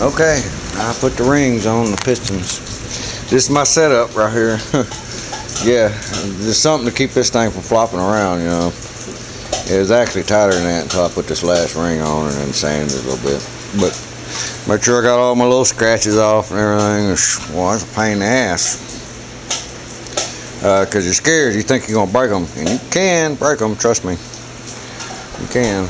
Okay, I put the rings on the pistons. This is my setup right here. yeah, there's something to keep this thing from flopping around, you know. It was actually tighter than that until I put this last ring on and then sanded it a little bit. But make sure I got all my little scratches off and everything. Well, it's a pain in the ass. Because uh, you're scared, you think you're going to break them. And you can break them, trust me. You can.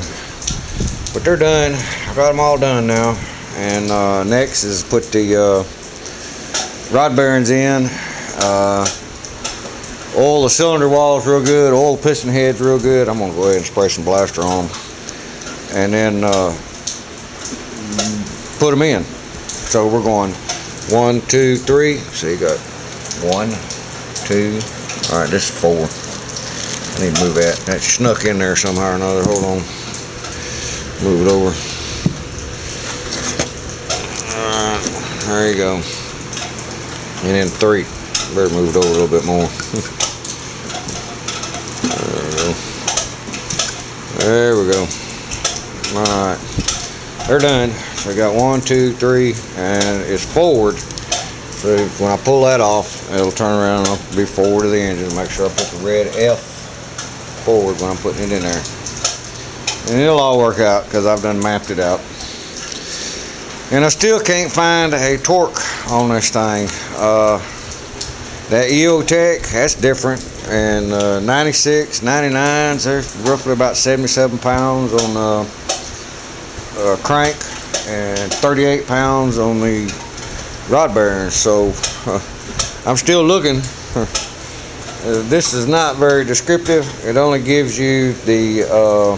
But they're done. I got them all done now. And uh, next is put the uh, rod bearings in. Uh, oil the cylinder walls real good. Oil the piston heads real good. I'm to go ahead and spray some blaster on. And then uh, put them in. So we're going one, two, three. So you got one, two. All right, this is four. I need to move that. That snuck in there somehow or another. Hold on. Move it over. There you go. And then three. Better move it over a little bit more. there we go. There we go. Alright. They're done. So I got one, two, three, and it's forward. So when I pull that off, it'll turn around and it'll be forward of the engine. Make sure I put the red F forward when I'm putting it in there. And it'll all work out because I've done mapped it out. And I still can't find a torque on this thing. Uh, that Ecotec, that's different. And uh, 96, 99s, they're roughly about 77 pounds on the uh, crank and 38 pounds on the rod bearings. So I'm still looking. Uh, this is not very descriptive. It only gives you the, uh,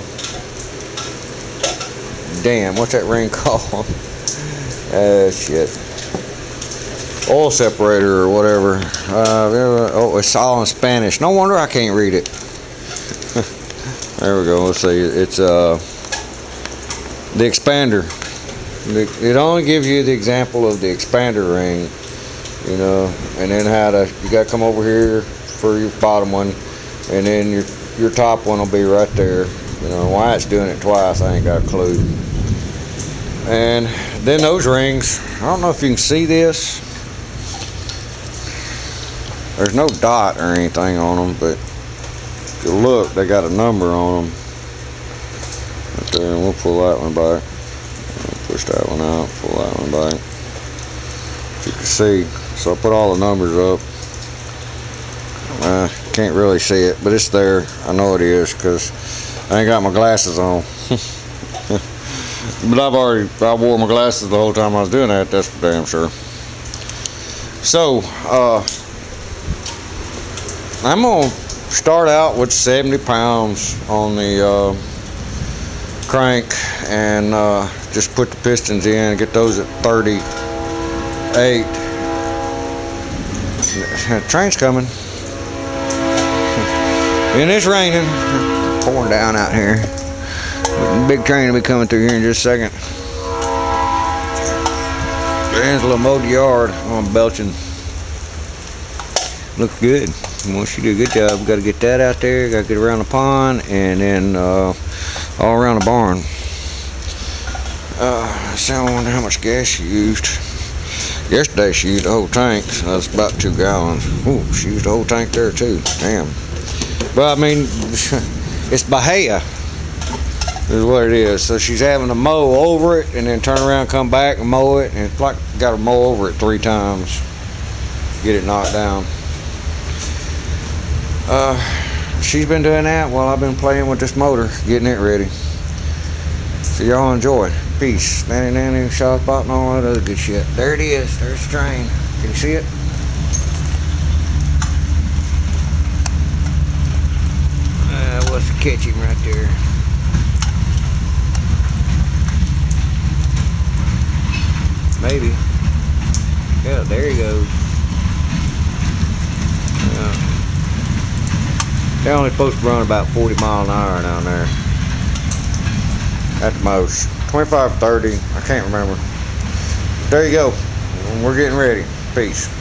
damn, what's that ring called? Uh, shit. Oil separator or whatever. Uh, oh, it's all in Spanish. No wonder I can't read it. there we go. Let's see. It's uh, the expander. It only gives you the example of the expander ring, you know, and then how to. You got to come over here for your bottom one, and then your your top one will be right there. You know why it's doing it twice, I ain't got a clue. And then those rings, I don't know if you can see this. There's no dot or anything on them, but if you look, they got a number on them. Right there, and we'll pull that one back. Push that one out, pull that one back. You can see, so I put all the numbers up. I can't really see it, but it's there. I know it is because I ain't got my glasses on. But I've already, I wore my glasses the whole time I was doing that, that's for damn sure. So, uh, I'm to start out with 70 pounds on the uh, crank and uh, just put the pistons in and get those at 38. The train's coming. And it's raining, pouring down out here. Big train will be coming through here in just a second. Angela mowed the yard on belching. Looks good. Once you do a good job, got to get that out there, got to get around the pond, and then uh, all around the barn. Uh, so I wonder how much gas she used. Yesterday she used the whole tank, so that's about two gallons. Ooh, she used the whole tank there too. Damn. But I mean, it's Bahia is what it is. So she's having to mow over it and then turn around, come back and mow it. And it's like got to mow over it three times. Get it knocked down. Uh, she's been doing that while I've been playing with this motor, getting it ready. So y'all enjoy. Peace. Nanny nanny, shot spot and all that other good shit. There it is. There's the train. Can you see it? Uh, what's the catching right there? Maybe. Yeah, there he goes. Yeah. They're only supposed to run about 40 mile an hour down there. At the most. 25, 30, I can't remember. There you go. We're getting ready. Peace.